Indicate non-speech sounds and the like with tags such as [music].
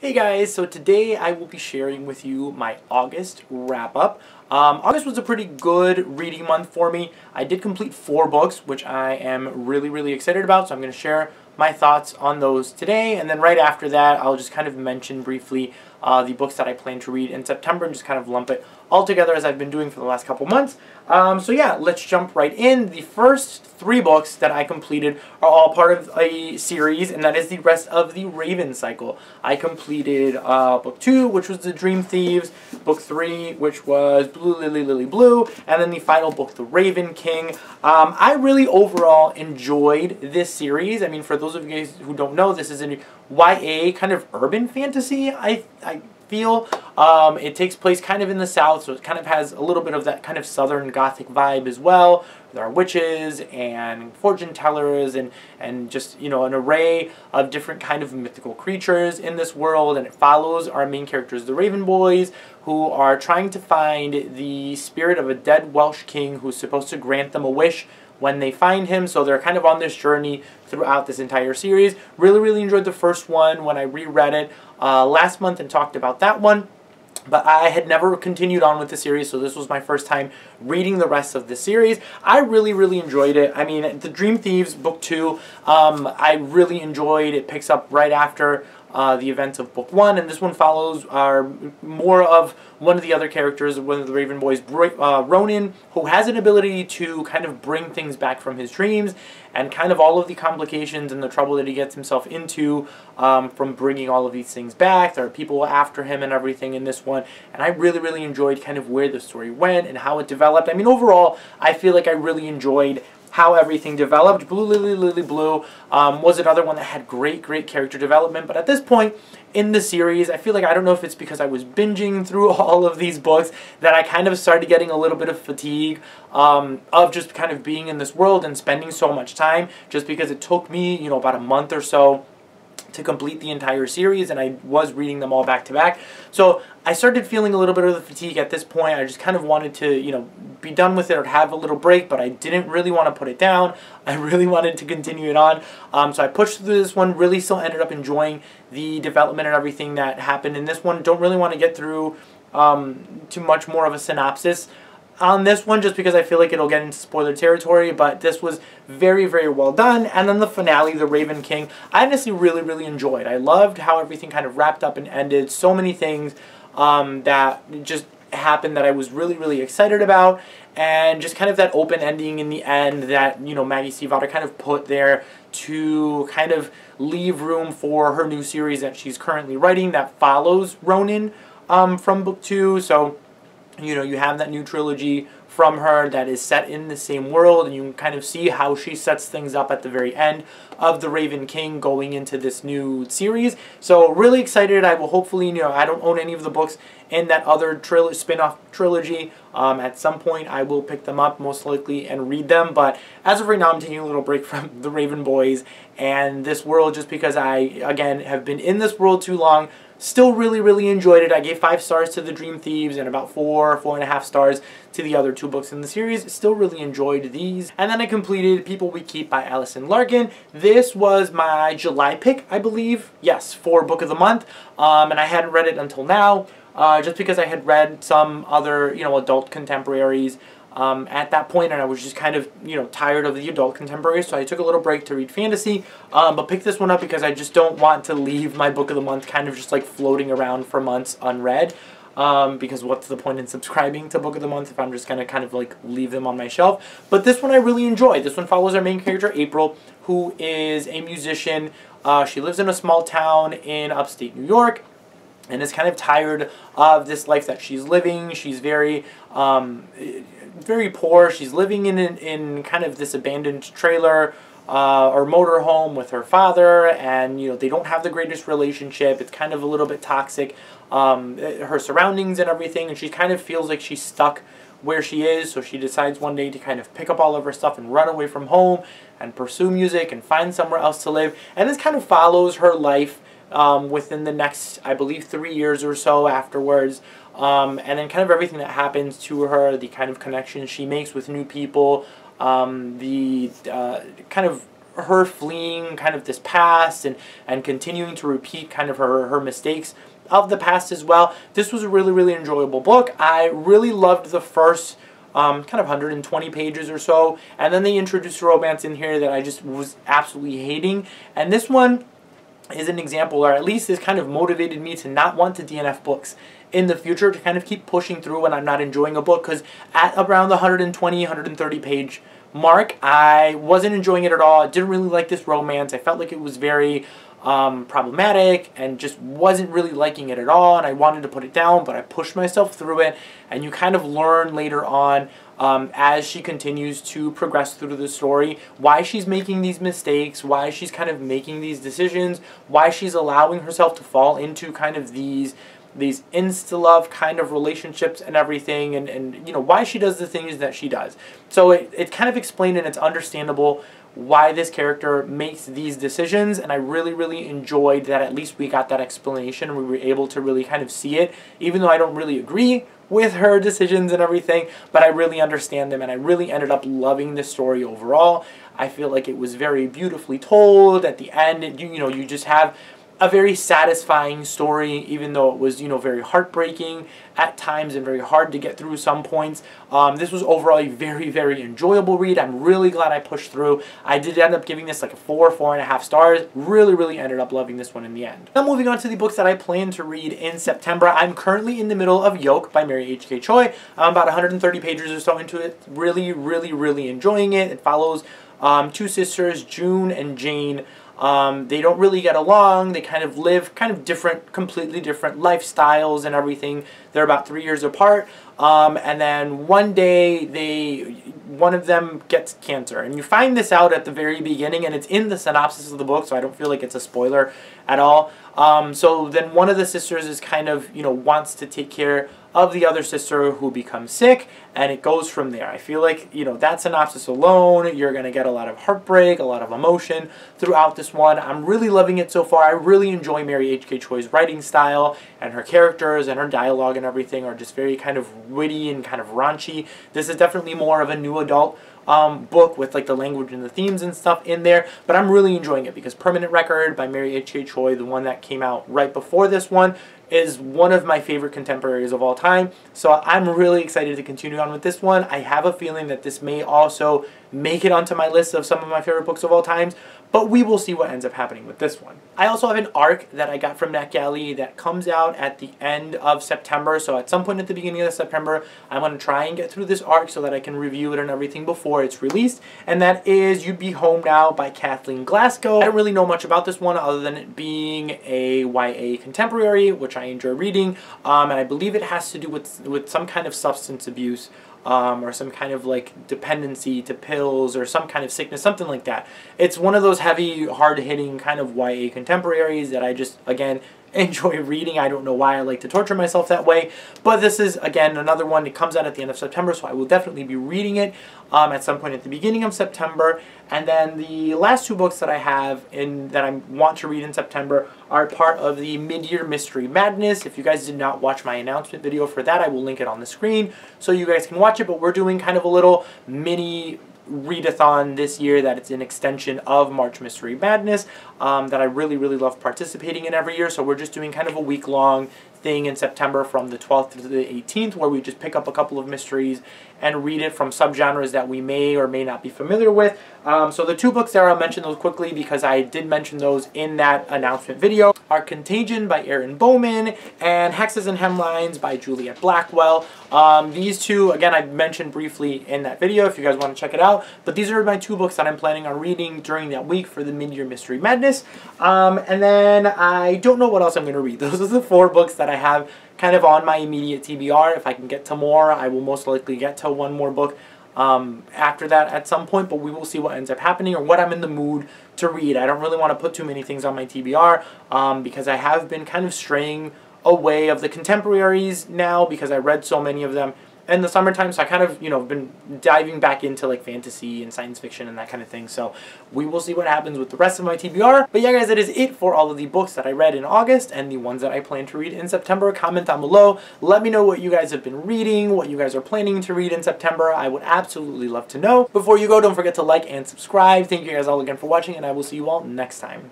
Hey guys, so today I will be sharing with you my August wrap up. Um, August was a pretty good reading month for me. I did complete four books, which I am really, really excited about, so I'm going to share my thoughts on those today. And then right after that, I'll just kind of mention briefly uh, the books that I plan to read in September and just kind of lump it all together as I've been doing for the last couple months. Um, so yeah, let's jump right in. The first three books that I completed are all part of a series, and that is the rest of the Raven cycle. I completed uh, book two, which was The Dream Thieves, book three, which was Blue Lily Lily Blue, and then the final book, The Raven King. Um, I really overall enjoyed this series. I mean, for those of you guys who don't know, this is a YA kind of urban fantasy. I, I feel. Um, it takes place kind of in the south, so it kind of has a little bit of that kind of southern gothic vibe as well. There are witches and fortune tellers and, and just, you know, an array of different kind of mythical creatures in this world. And it follows our main characters, the Raven Boys, who are trying to find the spirit of a dead Welsh king who's supposed to grant them a wish when they find him. So they're kind of on this journey throughout this entire series. Really, really enjoyed the first one when I reread it uh, last month and talked about that one. But I had never continued on with the series, so this was my first time reading the rest of the series. I really, really enjoyed it. I mean, The Dream Thieves, Book 2, um, I really enjoyed. It picks up right after uh, the events of book one, and this one follows more of one of the other characters, one of the Raven Boys, uh, Ronan, who has an ability to kind of bring things back from his dreams, and kind of all of the complications and the trouble that he gets himself into um, from bringing all of these things back. There are people after him and everything in this one, and I really, really enjoyed kind of where the story went and how it developed. I mean, overall, I feel like I really enjoyed how everything developed. Blue Lily Lily Blue um, was another one that had great, great character development. But at this point in the series, I feel like I don't know if it's because I was binging [laughs] through all of these books that I kind of started getting a little bit of fatigue um, of just kind of being in this world and spending so much time just because it took me, you know, about a month or so to complete the entire series, and I was reading them all back to back. So I started feeling a little bit of the fatigue at this point. I just kind of wanted to, you know, be done with it or have a little break, but I didn't really want to put it down. [laughs] I really wanted to continue it on. Um, so I pushed through this one, really still ended up enjoying the development and everything that happened in this one. Don't really want to get through um, too much more of a synopsis on this one just because I feel like it'll get into spoiler territory, but this was very, very well done. And then the finale, The Raven King, I honestly really, really enjoyed. I loved how everything kind of wrapped up and ended. So many things um, that just happened that I was really, really excited about. And just kind of that open ending in the end that, you know, Maggie Stiefvater kind of put there to kind of leave room for her new series that she's currently writing that follows Ronan um, from book two. So you know, you have that new trilogy from her that is set in the same world, and you can kind of see how she sets things up at the very end of The Raven King going into this new series. So really excited. I will hopefully, you know, I don't own any of the books in that other tril spin-off trilogy. Um, at some point, I will pick them up, most likely, and read them. But as of right now, I'm taking a little break [laughs] from The Raven Boys and this world just because I, again, have been in this world too long Still really, really enjoyed it. I gave five stars to The Dream Thieves and about four, four and a half stars to the other two books in the series. Still really enjoyed these. And then I completed People We Keep by Allison Larkin. This was my July pick, I believe. Yes, for Book of the Month. Um, and I hadn't read it until now. Uh, just because I had read some other, you know, adult contemporaries um, at that point, and I was just kind of, you know, tired of the adult contemporary, so I took a little break to read fantasy, um, but picked this one up because I just don't want to leave my book of the month kind of just like floating around for months unread. Um, because what's the point in subscribing to Book of the Month if I'm just going to kind of like leave them on my shelf. But this one I really enjoy. This one follows our main character, April, who is a musician. Uh, she lives in a small town in upstate New York and is kind of tired of this life that she's living. She's very um, very poor. She's living in, in, in kind of this abandoned trailer uh, or motorhome with her father, and you know they don't have the greatest relationship. It's kind of a little bit toxic. Um, her surroundings and everything, and she kind of feels like she's stuck where she is. So she decides one day to kind of pick up all of her stuff and run away from home and pursue music and find somewhere else to live. And this kind of follows her life um, within the next, I believe, three years or so afterwards. Um, and then kind of everything that happens to her, the kind of connections she makes with new people, um, the uh, kind of her fleeing kind of this past and, and continuing to repeat kind of her, her mistakes of the past as well. This was a really, really enjoyable book. I really loved the first um, kind of 120 pages or so. And then they introduced romance in here that I just was absolutely hating. And this one is an example, or at least this kind of motivated me to not want to DNF books in the future to kind of keep pushing through when I'm not enjoying a book because at around the 120, 130 page mark, I wasn't enjoying it at all. I didn't really like this romance. I felt like it was very um, problematic and just wasn't really liking it at all and I wanted to put it down but I pushed myself through it and you kind of learn later on um, as she continues to progress through the story why she's making these mistakes why she's kind of making these decisions why she's allowing herself to fall into kind of these these insta-love kind of relationships and everything and, and you know why she does the things that she does. So it, it's kind of explained and it's understandable why this character makes these decisions and I really really enjoyed that at least we got that explanation and we were able to really kind of see it even though I don't really agree with her decisions and everything but I really understand them and I really ended up loving the story overall. I feel like it was very beautifully told at the end you, you know you just have a very satisfying story, even though it was, you know, very heartbreaking at times and very hard to get through some points. Um, this was overall a very, very enjoyable read. I'm really glad I pushed through. I did end up giving this like a four, four and a half stars. Really, really ended up loving this one in the end. Now moving on to the books that I plan to read in September. I'm currently in the middle of Yoke by Mary H.K. Choi. I'm about 130 pages or so into it. Really, really, really enjoying it. It follows um, two sisters, June and Jane, um, they don't really get along. They kind of live kind of different, completely different lifestyles and everything. They're about three years apart. Um, and then one day they, one of them gets cancer. And you find this out at the very beginning and it's in the synopsis of the book, so I don't feel like it's a spoiler at all. Um, so then one of the sisters is kind of, you know, wants to take care of the other sister who becomes sick, and it goes from there. I feel like, you know, that synopsis alone, you're going to get a lot of heartbreak, a lot of emotion throughout this one. I'm really loving it so far. I really enjoy Mary H.K. Choi's writing style, and her characters and her dialogue and everything are just very kind of witty and kind of raunchy. This is definitely more of a new adult um, book with like the language and the themes and stuff in there. But I'm really enjoying it because Permanent Record by Mary H.K. Choi, the one that came out right before this one, is one of my favorite contemporaries of all time. So I'm really excited to continue on with this one. I have a feeling that this may also make it onto my list of some of my favorite books of all times, but we will see what ends up happening with this one. I also have an arc that I got from NetGalley that comes out at the end of September. So at some point at the beginning of September, I'm going to try and get through this arc so that I can review it and everything before it's released. And that is You'd Be Home Now by Kathleen Glasgow. I don't really know much about this one other than it being a YA contemporary, which I enjoy reading. Um, and I believe it has to do with, with some kind of substance abuse um, or some kind of like dependency to pills or some kind of sickness, something like that. It's one of those heavy, hard-hitting kind of YA contemporaries that I just, again, enjoy reading. I don't know why I like to torture myself that way. But this is, again, another one. It comes out at the end of September, so I will definitely be reading it um, at some point at the beginning of September. And then the last two books that I have in that I want to read in September are part of the Mid-Year Mystery Madness. If you guys did not watch my announcement video for that, I will link it on the screen so you guys can watch it. But we're doing kind of a little mini readathon this year that it's an extension of March Mystery Madness um, that I really, really love participating in every year. So we're just doing kind of a week-long thing in September from the 12th to the 18th where we just pick up a couple of mysteries and read it from subgenres that we may or may not be familiar with. Um, so the two books there, I'll mention those quickly because I did mention those in that announcement video, are Contagion by Erin Bowman and Hexes and Hemlines by Juliet Blackwell. Um, these two, again, I mentioned briefly in that video if you guys want to check it out, but these are my two books that I'm planning on reading during that week for the Mid-Year Mystery Madness. Um, and then I don't know what else I'm going to read. [laughs] Those are the four books that I have kind of on my immediate TBR. If I can get to more, I will most likely get to one more book um, after that at some point, but we will see what ends up happening or what I'm in the mood to read. I don't really want to put too many things on my TBR um, because I have been kind of straying away of the contemporaries now because I read so many of them in the summertime, so I kind of, you know, been diving back into like fantasy and science fiction and that kind of thing. So we will see what happens with the rest of my TBR. But yeah, guys, that is it for all of the books that I read in August and the ones that I plan to read in September. Comment down below. Let me know what you guys have been reading, what you guys are planning to read in September. I would absolutely love to know. Before you go, don't forget to like and subscribe. Thank you guys all again for watching, and I will see you all next time.